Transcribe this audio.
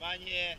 Panie